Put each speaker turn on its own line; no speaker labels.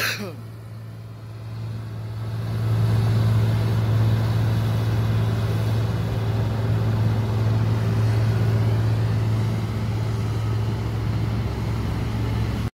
Ahem.